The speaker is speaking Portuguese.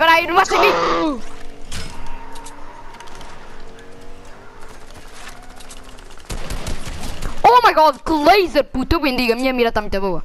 Peraí, não vai seguir. Oh my god, que laser, puto, eu bendigo, a minha mira está muito boa.